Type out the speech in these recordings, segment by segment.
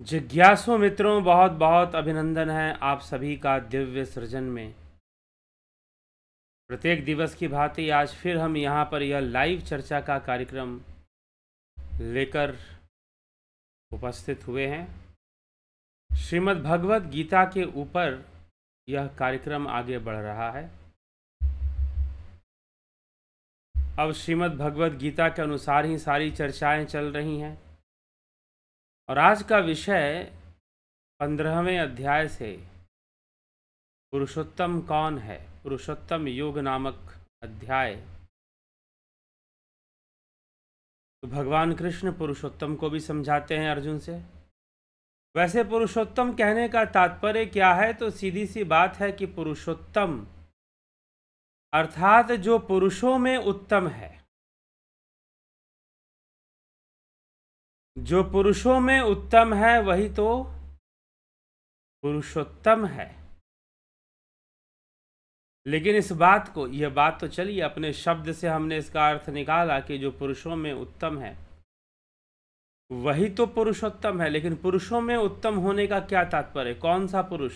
जिज्ञासु मित्रों बहुत बहुत अभिनंदन है आप सभी का दिव्य सृजन में। प्रत्येक दिवस की भांति आज फिर हम यहाँ पर यह लाइव चर्चा का कार्यक्रम लेकर उपस्थित हुए हैं। श्रीमद् भगवत गीता के ऊपर यह कार्यक्रम आगे बढ़ रहा है। अब श्रीमद् भगवत गीता के अनुसार ही सारी चर्चाएँ चल रही हैं। और आज का विषय पंद्रहवें अध्याय से पुरुषोत्तम कौन है? पुरुषोत्तम योग नामक अध्याय। तो भगवान कृष्ण पुरुषोत्तम को भी समझाते हैं अर्जुन से। वैसे पुरुषोत्तम कहने का तात्पर्य क्या है? तो सीधी सी बात है कि पुरुषोत्तम अर्थात जो पुरुषों में उत्तम है। जो पुरुषों में उत्तम है, वही तो पुरुषोत्तम है। लेकिन इस बात को, यह बात तो चलिए, अपने शब्द से हमने इसका अर्थ निकाला कि जो पुरुषों में उत्तम है, वही तो पुरुषोत्तम है। लेकिन पुरुषों में उत्तम होने का क्या तात्पर्य? कौन सा पुरुष?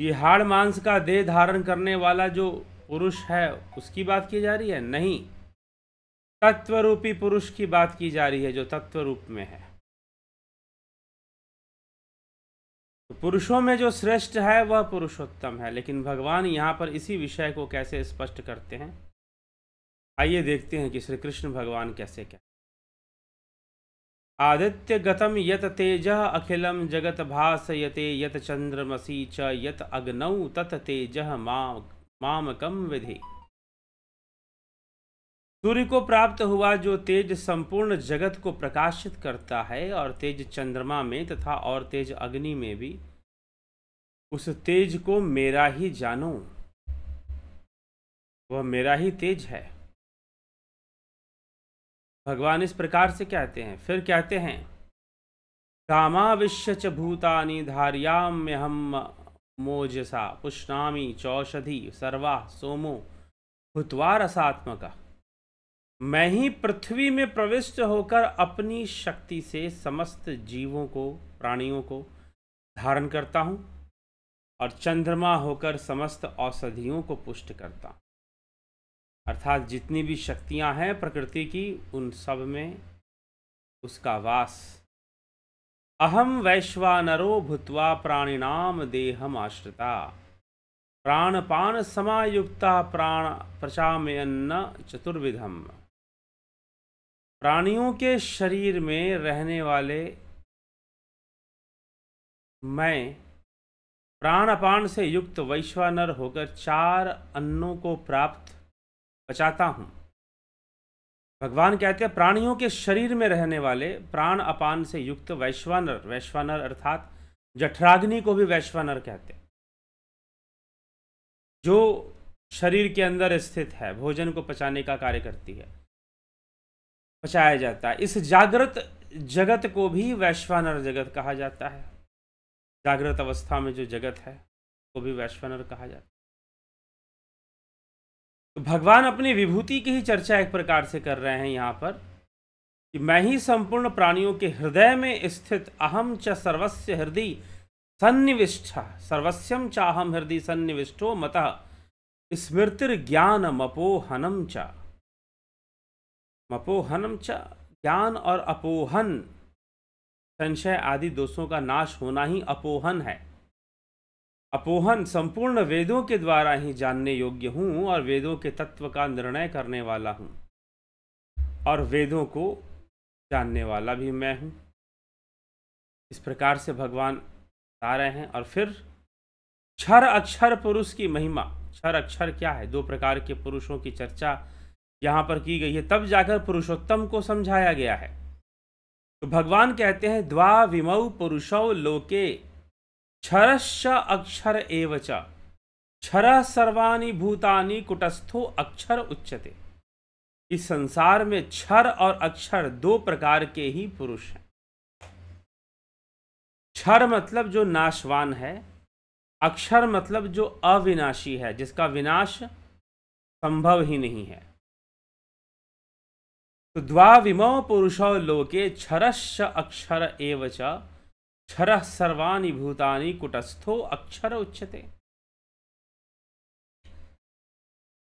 ये हाड़ मांस का देह धारण करने वाला जो पुरुष है, उसकी बात की जा रही है? नहीं। तत्वरूपी पुरुष की बात की जा रही है जो तत्व रूप में है। तो पुरुषों में जो श्रेष्ठ है, वह पुरुषोत्तम है। लेकिन भगवान यहाँ पर इसी विषय को कैसे स्पष्ट करते हैं? आइए देखते हैं कि श्री कृष्ण भगवान कैसे क्या आदित्य गतम यत तेज अखिलम जगत भासयते, यत चंद्रमसी च यत अग्नौ तत तेज माम मामकम विधि। सूर्य को प्राप्त हुआ जो तेज संपूर्ण जगत को प्रकाशित करता है और तेज चंद्रमा में तथा और तेज अग्नि में भी, उस तेज को मेरा ही जानो। वह मेरा ही तेज है। भगवान इस प्रकार से कहते हैं। फिर कहते हैं कामाविश्य च भूतानि धार्याम हम मोजसा। पुष्णामी चौषधि सर्वा सोमो। भूतवा रसात्मका। मैं ही पृथ्वी में प्रविष्ट होकर अपनी शक्ति से समस्त जीवों को, प्राणियों को धारण करता हूँ और चंद्रमा होकर समस्त औषधियों को पुष्ट करता हूँ। अर्थात जितनी भी शक्तियाँ हैं प्रकृति की, उन सब में उसका वास। अहम वैश्वानरो भूतवा प्राणिनाम देहम आश्रिता। प्राणपान समायुक्ता प्राण प्रचामयन्न चतुर्विधम। प्राणियों के शरीर में रहने वाले मैं प्राण अपान से युक्त वैश्वानर होकर चार अन्नों को प्राप्त बचाता हूँ। भगवान कहते हैं, प्राणियों के शरीर में रहने वाले प्राण अपान से युक्त वैश्वानर वैश्वानर अर्थात जठराग्नि को भी वैश्वानर कहते हैं। जो शरीर के अंदर स्थित है, भोजन को पचाने का कार्य करती है। पचाया जाता है। इस जागृत जगत को भी वैश्वानर जगत कहा जाता है। जागृत अवस्था में जो जगत है, वो भी वैश्वानर कहा जाता है। तो भगवान अपनी विभूति की ही चर्चा एक प्रकार से कर रहे हैं यहाँ पर कि मैं ही संपूर्ण प्राणियों के हृदय में स्थित अहम च सर्वस्व हृदय सन्निविष्ट सर्वस्यम चाहम हृदय सन्निविष्टो मत स्मृतिर्ज्ञान मपोहनम चा। मपोहनम च ज्ञान और अपोहन। संशय आदि दोषों का नाश होना ही अपोहन है। अपोहन संपूर्ण वेदों के द्वारा ही जानने योग्य हूँ और वेदों के तत्व का निर्णय करने वाला हूँ और वेदों को जानने वाला भी मैं हूँ। इस प्रकार से भगवान बता रहे हैं और फिर क्षर अक्षर पुरुष की महिमा। क्षर अक्षर क्या है? दो प्रकार के पुरुषों की चर्चा यहाँ पर की गई है। तब जाकर पुरुषोत्तम को समझाया गया है। तो भगवान कहते हैं द्वा विमौ पुरुषौ लोके क्षरश्च अक्षर एवच क्षर सर्वाणी भूतानि कुटस्थो अक्षर उच्चते इस संसार में क्षर और अक्षर दो प्रकार के ही पुरुष हैं। क्षर मतलब जो नाशवान है, अक्षर मतलब जो अविनाशी है, जिसका विनाश संभव ही नहीं है। तो द्वाविमो पुरुषो लोके क्षरश अक्षर एव क्षर सर्वाणी भूतानि कुटस्थो अक्षर उच्चते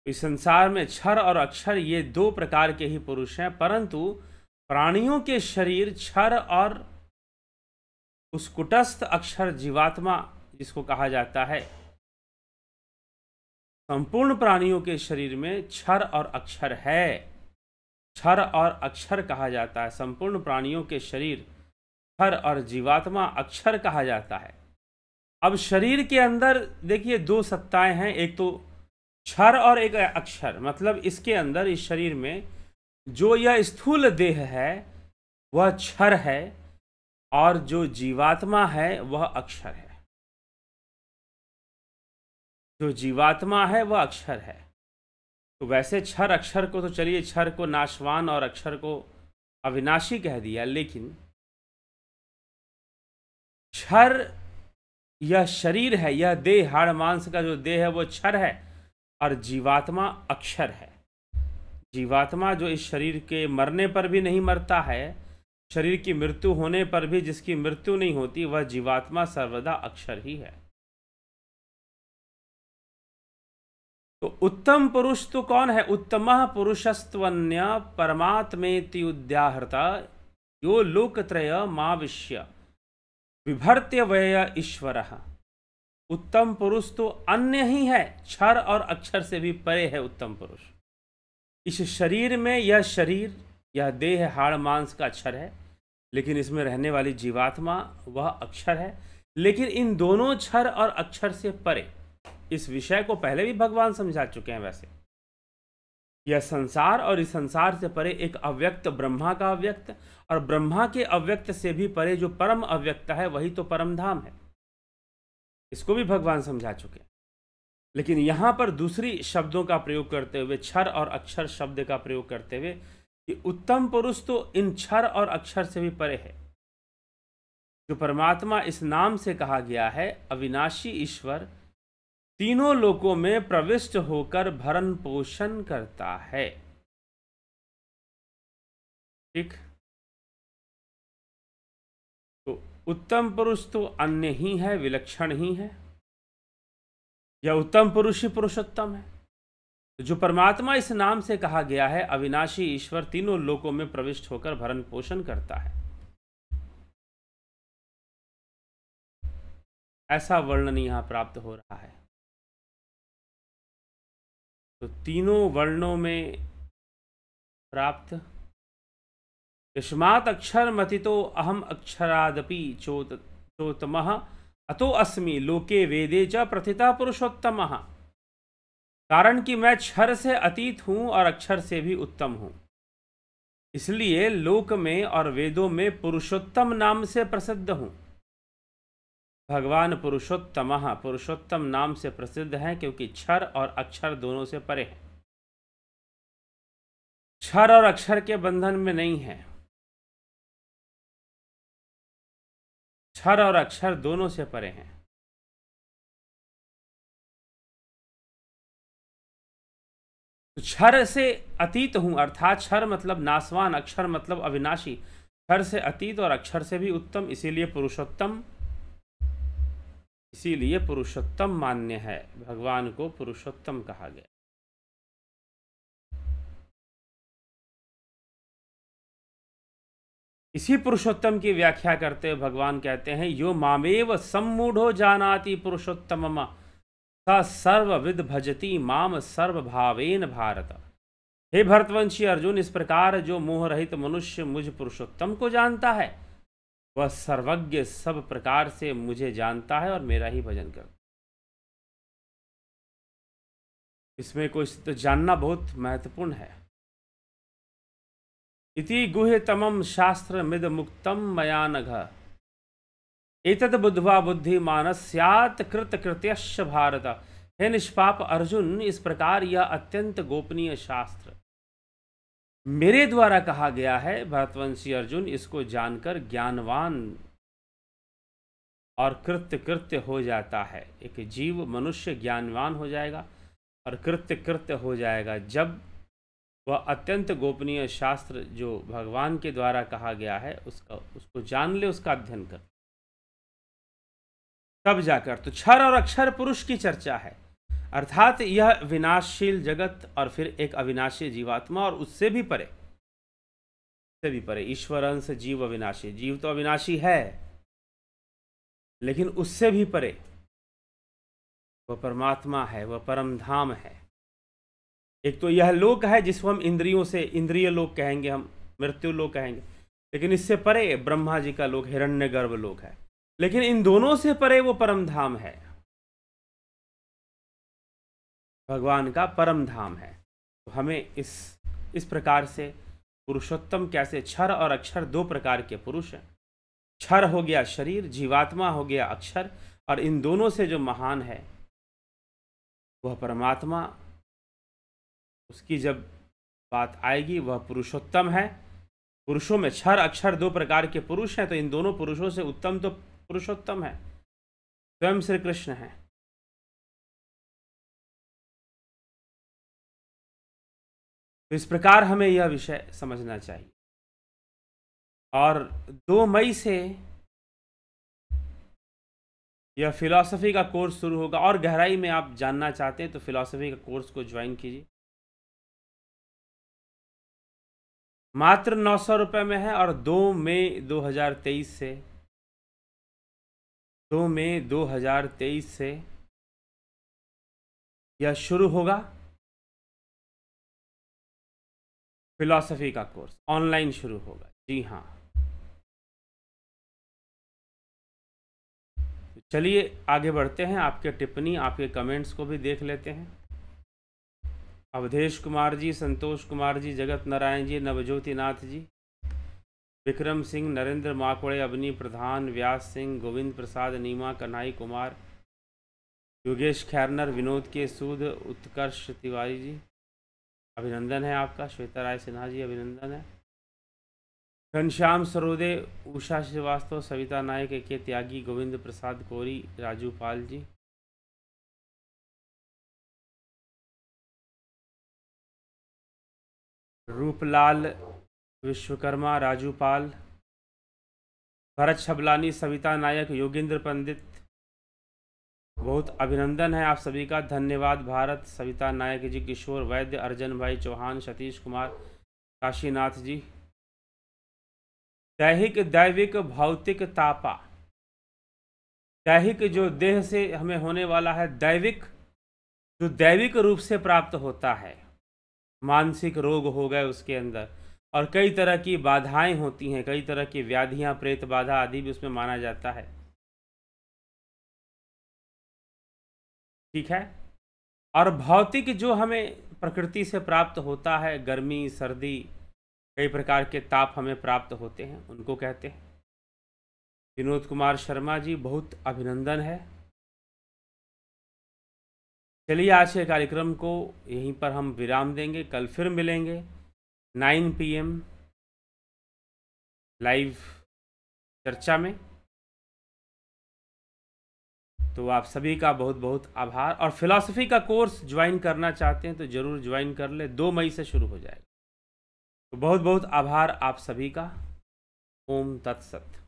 इस संसार में क्षर और अक्षर ये दो प्रकार के ही पुरुष हैं, परंतु प्राणियों के शरीर क्षर और उस कुटस्थ अक्षर जीवात्मा, जिसको कहा जाता है, संपूर्ण प्राणियों के शरीर में क्षर और अक्षर है। क्षर और अक्षर कहा जाता है। संपूर्ण प्राणियों के शरीर क्षर और जीवात्मा अक्षर कहा जाता है। अब शरीर के अंदर देखिए दो सत्ताएँ हैं, एक तो क्षर और एक अक्षर। मतलब इसके अंदर, इस शरीर में जो यह स्थूल देह है, वह क्षर है और जो जीवात्मा है, वह अक्षर है। जो जीवात्मा है, वह अक्षर है। तो वैसे क्षर अक्षर को तो चलिए क्षर को नाशवान और अक्षर को अविनाशी कह दिया, लेकिन क्षर यह शरीर है, यह देह, हाड़ मांस का जो देह है वो क्षर है और जीवात्मा अक्षर है। जीवात्मा जो इस शरीर के मरने पर भी नहीं मरता है, शरीर की मृत्यु होने पर भी जिसकी मृत्यु नहीं होती, वह जीवात्मा सर्वदा अक्षर ही है। तो उत्तम पुरुष तो कौन है? उत्तम पुरुषस्त्वन्य परमात्मेति उद्याहृता। यो लोकत्रय माविश्य। विभर्त्य व्यय ईश्वर। उत्तम पुरुष तो अन्य ही है। क्षर और अक्षर से भी परे है उत्तम पुरुष। इस शरीर में यह शरीर, यह देह, हाड़, मांस का अक्षर है। लेकिन इसमें रहने वाली जीवात्मा, वह अक्षर है। लेकिन इन दोनों क्षर और अक्षर से परे। इस विषय को पहले भी भगवान समझा चुके हैं वैसे। यह संसार और इस संसार से परे एक अव्यक्त ब्रह्मा का अव्यक्त और ब्रह्मा के अव्यक्त से भी परे जो परम अव्यक्त है, वही तो परम धाम है। इसको भी भगवान समझा चुके हैं। लेकिन यहाँ पर दूसरी शब्दों का प्रयोग करते हुए क्षर और अक्षर शब्द का प्रयोग करते हुए, कि उत्तम पुरुष तो इन क्षर और अक्षर से भी परे है। जो परमात्मा इस नाम से कहा गया है, अविनाशी ईश्वर तीनों लोकों में प्रविष्ट होकर भरण पोषण करता है। ठीक? तो उत्तम पुरुष तो अन्य ही है, विलक्षण ही है। या उत्तम पुरुष ही पुरुषोत्तम है? तो जो परमात्मा इस नाम से कहा गया है, अविनाशी ईश्वर तीनों लोकों में प्रविष्ट होकर भरण पोषण करता है। ऐसा वर्णन यहाँ प्राप्त हो रहा है। तो तीनों वर्णों में प्राप्त। यस्मात् अक्षर मतितो अहम अक्षरादपि चोत, चोतम। अतो अस्मि, लोके वेदे च प्रथिता पुरुषोत्तम। कारण कि मैं क्षर से अतीत हूँ और अक्षर से भी उत्तम हूँ। इसलिए लोक में और वेदों में पुरुषोत्तम नाम से प्रसिद्ध हूँ। भगवान पुरुषोत्तम। पुरुषोत्तम नाम से प्रसिद्ध हैं क्योंकि क्षर और अक्षर दोनों से परे हैं। क्षर और अक्षर के बंधन में नहीं है। क्षर और अक्षर दोनों से परे हैं। क्षर से अतीत हूँ, अर्थात क्षर मतलब नासवान अक्षर मतलब अविनाशी। क्षर से अतीत और अक्षर से भी उत्तम, इसीलिए पुरुषोत्तम। इसीलिए पुरुषोत्तम मान्य है। भगवान को पुरुषोत्तम कहा गया। इसी पुरुषोत्तम की व्याख्या करते हुए भगवान कहते हैं, यो मामेव सम्मूढ़ो जानाति पुरुषोत्तम स सर्वविद भजती माम सर्वभावेन भारत। हे भरतवंशी अर्जुन, इस प्रकार जो मोह रहित मनुष्य मुझ पुरुषोत्तम को जानता है वह सर्वज्ञ सब प्रकार से मुझे जानता है और मेरा ही भजन करता इसमें कोई तो जानना बहुत महत्वपूर्ण है। इति गुह्यतमम शास्त्र मिद मुक्तम मया नघ एतद बुद्धवा बुद्धिमान सत कृत कृत्यश भारत। हे निष्पाप अर्जुन, इस प्रकार यह अत्यंत गोपनीय शास्त्र। मेरे द्वारा कहा गया है, भरतवंशी अर्जुन, इसको जानकर ज्ञानवान और कृत्य कृत्य हो जाता है। एक जीव मनुष्य ज्ञानवान हो जाएगा और कृत्य कृत्य हो जाएगा। जब वह अत्यंत गोपनीय शास्त्र जो भगवान के द्वारा कहा गया है, उसका, उसको जान ले, उसका अध्ययन कर। तब जाकर तो क्षर और अक्षर पुरुष की चर्चा है। अर्थात यह विनाशशील जगत और फिर एक अविनाशी जीवात्मा और उससे भी परे। से भी परे। ईश्वर अंश जीव अविनाशी। जीव तो अविनाशी है, लेकिन उससे भी परे। वह परमात्मा है, वह परम धाम है। एक तो यह लोक है जिसको हम इंद्रियों से, इंद्रिय लोक कहेंगे हम, मृत्यु लोक कहेंगे। लेकिन इससे परे ब्रह्मा जी का लोक हिरण्य गर्भ लोक है। लेकिन इन दोनों से परे वो परम धाम है। भगवान का परम धाम है। तो हमें इस इस प्रकार से पुरुषोत्तम कैसे क्षर और अक्षर दो प्रकार के पुरुष हैं। क्षर हो गया शरीर, जीवात्मा हो गया अक्षर और इन दोनों से जो महान है, वह परमात्मा। उसकी जब बात आएगी, वह पुरुषोत्तम है। पुरुषों में क्षर, अक्षर दो प्रकार के पुरुष हैं तो इन दोनों पुरुषों से उत्तम तो पुरुषोत्तम है। स्वयं श्री कृष्ण है। तो इस प्रकार हमें यह विषय समझना चाहिए। और दो मई से यह फिलॉसफी का कोर्स शुरू होगा और गहराई में आप जानना चाहते हैं तो फिलॉसफी का कोर्स को ज्वाइन कीजिए। मात्र नौ सौ में है और दो मई 2023 से, दो मई 2023 से यह शुरू होगा। फिलॉसफी का कोर्स। ऑनलाइन शुरू होगा। जी हाँ। चलिए, आगे बढ़ते हैं। आपके टिप्पणी, आपके कमेंट्स को भी देख लेते हैं। अवधेश कुमार जी, संतोष कुमार जी, जगत नारायण जी, नवज्योति नाथ जी, विक्रम सिंह, नरेंद्र माकड़े, अवनी प्रधान, व्यास सिंह, गोविंद प्रसाद, नीमा कन्हई कुमार, योगेश खैरनर, विनोद के सूद, उत्कर्ष तिवारी जी अभिनंदन है आपका, श्वेता राय सिन्हा जी, अभिनंदन है। घनश्याम सरोदे, उषा श्रीवास्तव, सविता नायक ए के त्यागी, गोविंद प्रसाद कोरी, राजू पाल जी। रूपलाल विश्वकर्मा, राजू पाल। भरत छबलानी सविता नायक, योगेंद्र पंडित बहुत अभिनंदन है आप सभी का। धन्यवाद। भारत, सविता नायक जी, किशोर वैद्य, अर्जन भाई चौहान, सतीश कुमार, काशीनाथ जी। दैहिक, दैविक, भौतिक, तापा। दैहिक जो देह से हमें होने वाला है, दैविक, जो दैविक रूप से प्राप्त होता है, मानसिक रोग हो गए उसके अंदर। और कई तरह की बाधाएँ होती हैं, कई तरह की व्याधियाँ, प्रेत बाधा आदि भी उसमें माना जाता है। ठीक है? और भौतिक जो हमें प्रकृति से प्राप्त होता है, गर्मी, सर्दी, कई प्रकार के ताप हमें प्राप्त होते हैं, उनको कहते हैं। विनोद कुमार शर्मा जी, बहुत अभिनंदन है। चलिए, आज के कार्यक्रम को यहीं पर हम विराम देंगे। कल फिर मिलेंगे 9 पीएम लाइव चर्चा में। तो आप सभी का बहुत बहुत आभार। और फिलॉसफी का कोर्स ज्वाइन करना चाहते हैं तो ज़रूर ज्वाइन कर ले। दो मई से शुरू हो जाएगा। तो बहुत बहुत आभार आप सभी का। ओम तत्सत।